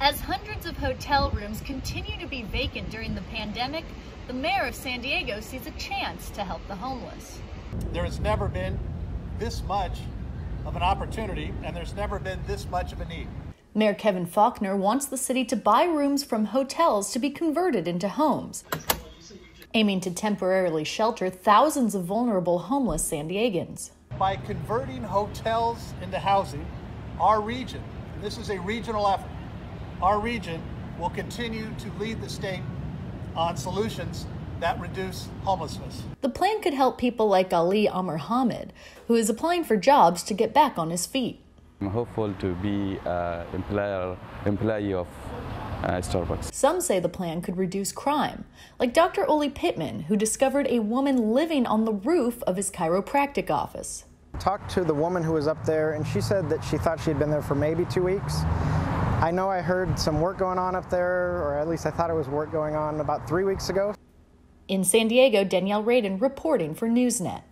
As hundreds of hotel rooms continue to be vacant during the pandemic, the mayor of San Diego sees a chance to help the homeless. There has never been this much of an opportunity, and there's never been this much of a need. Mayor Kevin Faulconer wants the city to buy rooms from hotels to be converted into homes, aiming to temporarily shelter thousands of vulnerable homeless San Diegans. By converting hotels into housing, our region, and this is a regional effort, our region will continue to lead the state on solutions that reduce homelessness. The plan could help people like Ali Amr Hamid, who is applying for jobs to get back on his feet. I'm hopeful to be an employer, employee of uh, Starbucks. Some say the plan could reduce crime, like Dr. Oli Pittman, who discovered a woman living on the roof of his chiropractic office. Talked to the woman who was up there, and she said that she thought she had been there for maybe two weeks. I know I heard some work going on up there, or at least I thought it was work going on about three weeks ago. In San Diego, Danielle Radin reporting for Newsnet.